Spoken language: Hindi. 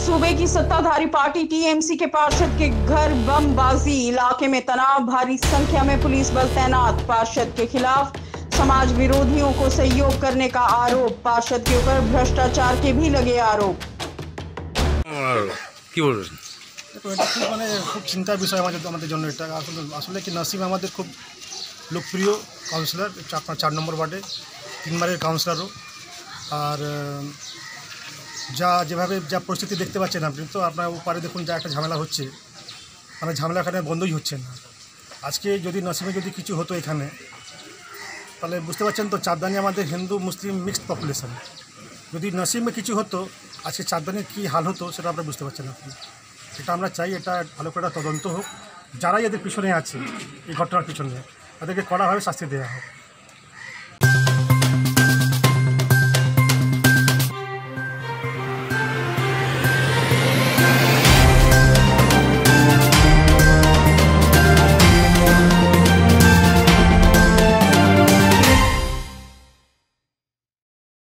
है कि सत्ताधारी पार्टी टीएमसी के पार्षद के घर बमबाजी इलाके में तनाव भारी संख्या में पुलिस बल तैनात पार्षद के खिलाफ समाज विरोधियों को सहयोग करने का आरोप पार्षद के ऊपर भ्रष्टाचार के भी लगे आरोप আর কি বলবেন দেখো এটা খুব মানে খুব চিন্তার বিষয় আমাদের আমাদের জন্য এটা আসলে আসলে কি নাসিম আমাদের খুব লোকপ্রিয় কাউন্সিলর আপনার চার নম্বর ওয়ার্ডে তিনবারের কাউন্সিলরও আর আহ, যা যেভাবে যা পরিস্থিতি দেখতে পাচ্ছেন আপনি, তো আপনার ওপারে দেখুন যা একটা ঝামেলা হচ্ছে। মানে ঝামেলা এখানে বন্ধই হচ্ছে না। আজকে যদি নাসিমে যদি কিছু হতো এখানে, তাহলে বুঝতে পারছেন তো চাঁদদানি আমাদের হিন্দু মুসলিম মিক্সড পপুলেশন যদি নসিমে কিছু হতো, আজকে চাঁদদানির কী হাল হতো সেটা আমরা বুঝতে পারছেন আপনি। এটা আমরা চাই, এটা ভালো করে তদন্ত হোক। যারাই এদের পিছনে আছে, এই ঘটনার পিছনে, তাদেরকে কড়াভাবে শাস্তি দেওয়া হোক।